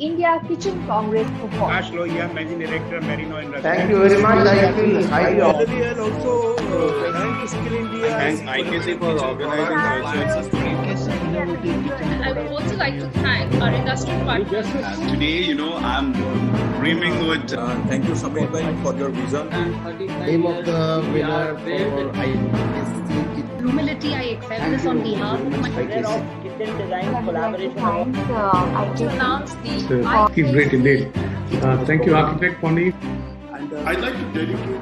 India Kitchen Congress Award. Ash Lohia, Managing Director, Merino Industries. Thank you very much. I feel highly honored. and also uh, thank Skill India. Thank IKC for organizing this. I would also like to thank our industry partners. Today, you know, I'm brimming with Uh, thank you, Samir Bhai, for your vision. Name of the winner for IKC Humility, I accept this on behalf of my Kitchen Design Collaboration Award. to announce the Uh, keep great indeed. Uh, thank you, Architect Pony. And uh, I'd like to dedicate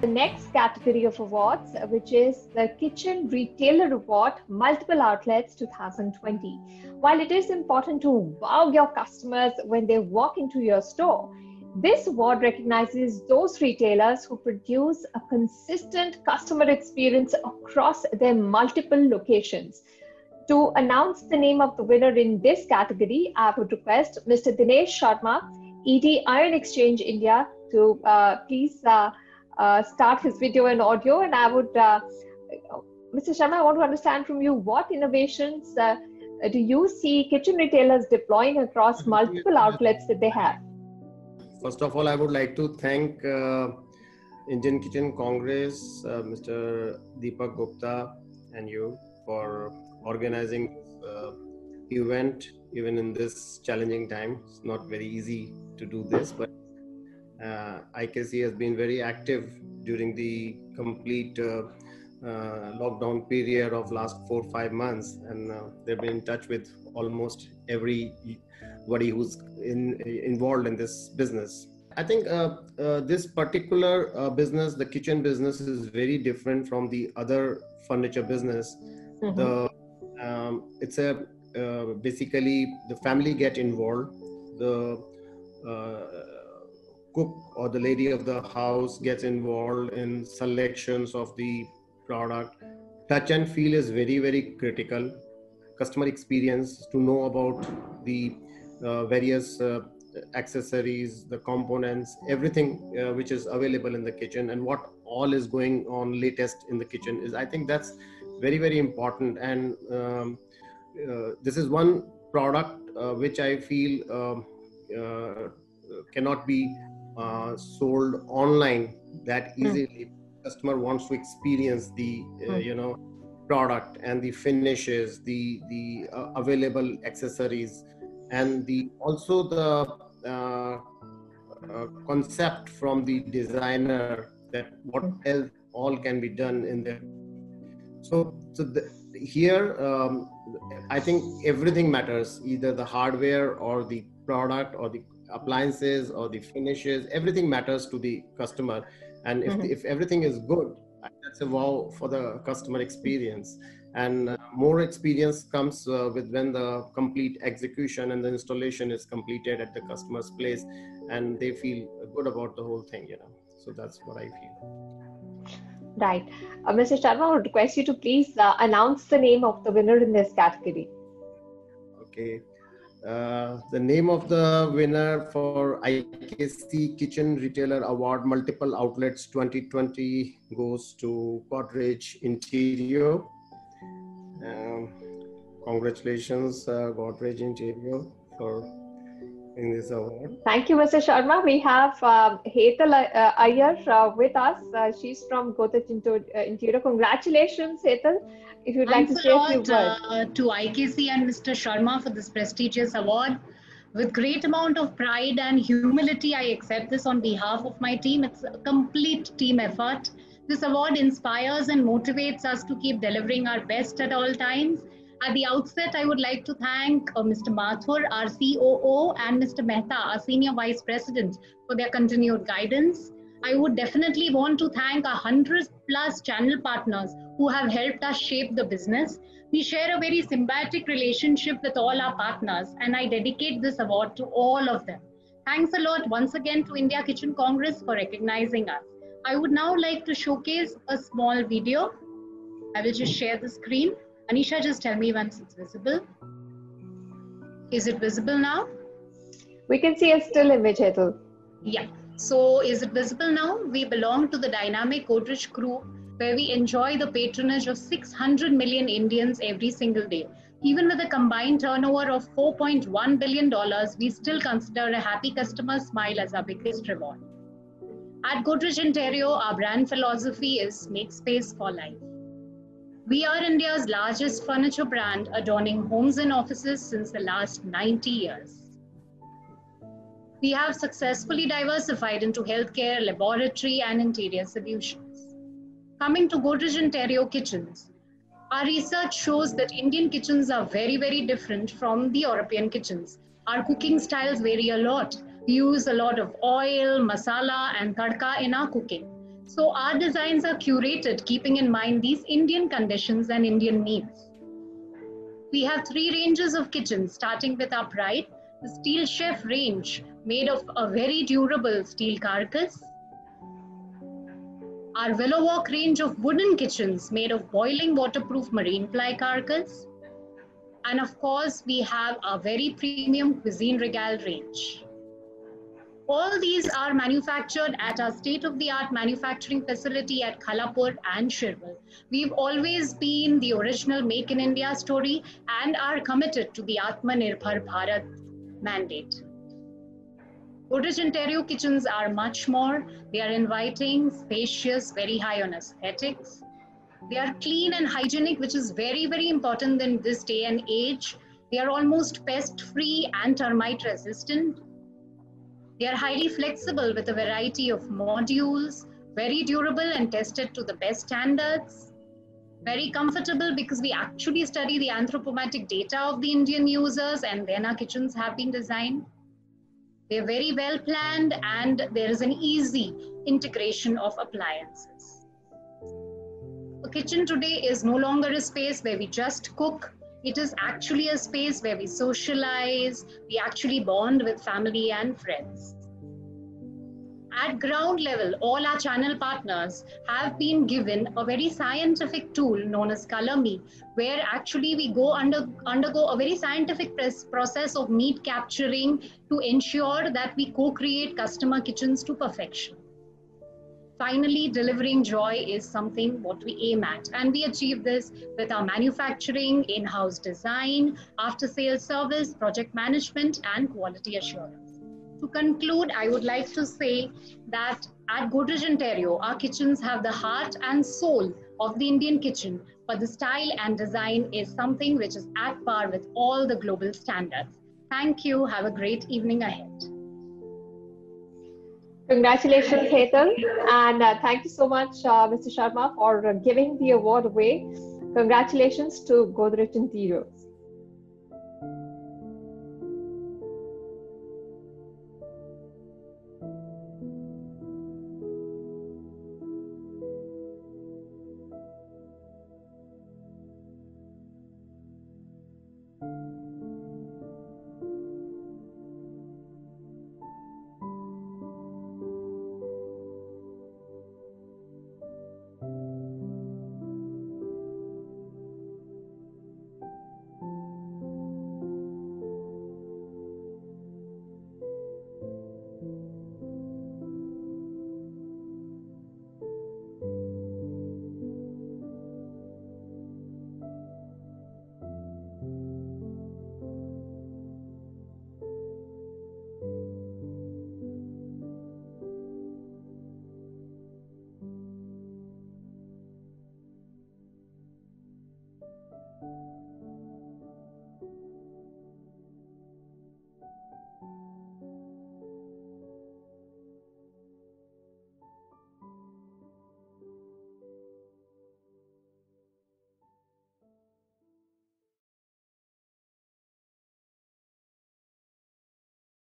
The next category of awards, uh, which is the Kitchen Retailer Award Multiple Outlets 2020. While it is important to wow your customers when they walk into your store, this award recognizes those retailers who produce a consistent customer experience across their multiple locations. To announce the name of the winner in this category, I would request Mr. Dinesh Sharma, ED Ion Exchange India, to uh, please uh, uh, start his video and audio. And I would, uh, Mr. Sharma, I want to understand from you what innovations uh, do you see kitchen retailers deploying across multiple outlets that they have? First of all, I would like to thank uh, Indian Kitchen Congress, uh, Mr. Deepak Gupta, and you for organizing uh, event, even in this challenging time. It's not very easy to do this, but uh, IKC has been very active during the complete uh, lockdown period of last four five months, and uh, they've been in touch with almost everybody who's in, involved in this business. I think uh, uh, this particular uh, business, the kitchen business, is very different from the other furniture business. The um, it's a uh, basically the family get involved. The uh, cook or the lady of the house gets involved in selections of the product. Touch and feel is very very critical. Customer experience to know about the uh, various uh, accessories, the components, everything uh, which is available in the kitchen, and what all is going on latest in the kitchen is. I think that's very very important, and um, uh, this is one product uh, which I feel um, uh, cannot be uh, sold online that easily. Customer wants to experience the uh, you know product and the finishes, the the uh, available accessories, and the also the uh, uh, concept from the designer that what else all can be done in there. So so the, here um, I think everything matters, either the hardware or the product or the appliances or the finishes. Everything matters to the customer, and if Mhm. if everything is good, that's a wow for the customer experience and uh, more experience comes uh, with when the complete execution and the installation is completed at the customer's place and they feel good about the whole thing you know so that's what i feel Right. Uh, Mr. Sharma, I would request you to please uh, announce the name of the winner in this category. okay uh, the name of the winner for IKC Kitchen Retailer Award Multiple Outlets 2020 goes to Godrej Interio. Um, congratulations, uh, Godrej Interio, for in this award. Thank you, Mr. Sharma. We have um, Hetal uh, Iyer uh, with us. Uh, she's from Godrej Into- uh, Interio. Congratulations, Hetal. If you'd like to Thanks say a a few lot words. uh, to IKC and Mr. Sharma for this prestigious award. With great amount of pride and humility, I accept this on behalf of my team. It's a complete team effort. This award inspires and motivates us to keep delivering our best at all times. At the outset, I would like to thank uh, Mr. Mathur, our COO, and Mr. Mehta, our Senior Vice President, for their continued guidance. I would definitely want to thank our 100 plus channel partners who have helped us shape the business. We share a very symbiotic relationship with all our partners, and I dedicate this award to all of them. Thanks a lot once again to India Kitchen Congress for recognizing us. I would now like to showcase a small video. I will just share the screen. Anisha, just tell me once it's visible. Is it visible now? We can see a still image, Hetal. Yeah. So is it visible now? We belong to the dynamic Godrej crew where we enjoy the patronage of 600 million Indians every single day. Even with a combined turnover of $4.1 billion, we still consider a happy customer smile as our biggest reward. At Godrej Interio, our brand philosophy is make space for life. We are India's largest furniture brand, adorning homes and offices since the last 90 years. We have successfully diversified into healthcare, laboratory, and interior solutions. Coming to Godrej Interio kitchens, our research shows that Indian kitchens are very, very different from the European kitchens. Our cooking styles vary a lot. We use a lot of oil, masala, and tadka in our cooking. So our designs are curated keeping in mind these Indian conditions and Indian needs. We have three ranges of kitchens, starting with upright, the Steel Chef range, made of a very durable steel carcass, our Willow Walk range of wooden kitchens made of boiling waterproof marine ply carcass. And of course, we have our very premium Cuisine Regale range. All these are manufactured at our state-of-the-art manufacturing facility at Khalapur and Shirwal. We've always been the original Make in India story and are committed to the Atmanirbhar Bharat mandate. Interio kitchens are much more. They are inviting, spacious, very high on aesthetics. They are clean and hygienic, which is very, very important in this day and age. They are almost pest free and termite resistant. They are highly flexible with a variety of modules, very durable and tested to the best standards. Very comfortable because we actually study the anthropometric data of the Indian users and then our kitchens have been designed. They're very well planned and there is an easy integration of appliances. A kitchen today is no longer a space where we just cook. It is actually a space where we socialize, we actually bond with family and friends. At ground level, all our channel partners have been given a very scientific tool known as Color Me, where actually we go under, undergo a very scientific process of meat capturing to ensure that we co-create customer kitchens to perfection. Finally, delivering joy is something what we aim at. And we achieve this with our manufacturing, in-house design, after-sales service, project management, and quality assurance. To conclude, I would like to say that at Godrej Interio, our kitchens have the heart and soul of the Indian kitchen, but the style and design is something which is at par with all the global standards. Thank you. Have a great evening ahead. Congratulations, Hetal. And uh, thank you so much, uh, Mr. Sharma, for uh, giving the award away. Congratulations to Godrej Interiors.